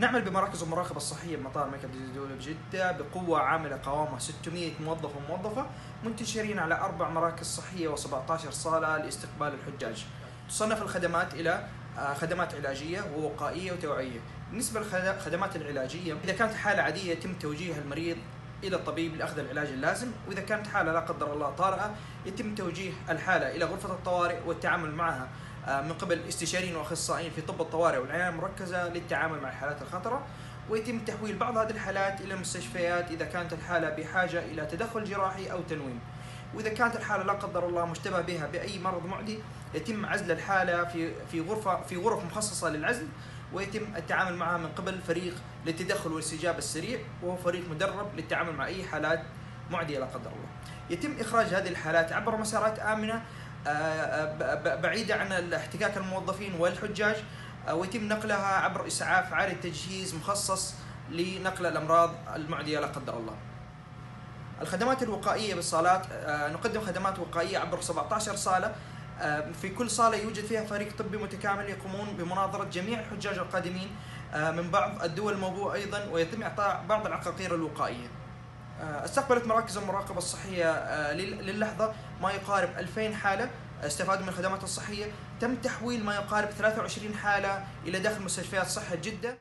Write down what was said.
نعمل بمراكز المراقبة الصحية بمطار الملك عبد بجدة بقوة عاملة قوامها 600 موظف وموظفة منتشرين على أربع مراكز صحية و17 صالة لاستقبال الحجاج. تصنف الخدمات إلى آه، خدمات علاجية ووقائية وتوعية. بالنسبة للخدمات العلاجية إذا كانت حالة عادية يتم توجيه المريض إلى الطبيب لأخذ العلاج اللازم وإذا كانت حالة لا قدر الله طارئة يتم توجيه الحالة إلى غرفة الطوارئ والتعامل معها من قبل استشاريين وأخصائيين في طب الطوارئ والعناية المركزه للتعامل مع الحالات الخطرة ويتم تحويل بعض هذه الحالات إلى المستشفيات إذا كانت الحالة بحاجة إلى تدخل جراحي أو تنويم. وإذا كانت الحالة لا قدر الله مشتبه بها بأي مرض معدي يتم عزل الحالة في في غرفة في غرف مخصصة للعزل ويتم التعامل معها من قبل فريق للتدخل والاستجابة السريع وهو فريق مدرب للتعامل مع أي حالات معدية لا قدر الله. يتم إخراج هذه الحالات عبر مسارات آمنة آه، آه، بعيده عن احتكاك الموظفين والحجاج آه، ويتم نقلها عبر إسعاف عالي التجهيز مخصص لنقل الأمراض المعدية لا قدر الله. الخدمات الوقائية بالصالات نقدم خدمات وقائية عبر 17 صالة في كل صالة يوجد فيها فريق طبي متكامل يقومون بمناظرة جميع الحجاج القادمين من بعض الدول الموبوءه أيضا ويتم إعطاء بعض العقاقير الوقائية. آه، استقبلت مراكز المراقبة الصحية آه، للحظة ما يقارب 2000 حالة استفادوا من الخدمات الصحية. تم تحويل ما يقارب 23 حالة إلى داخل مستشفيات صحة جدة.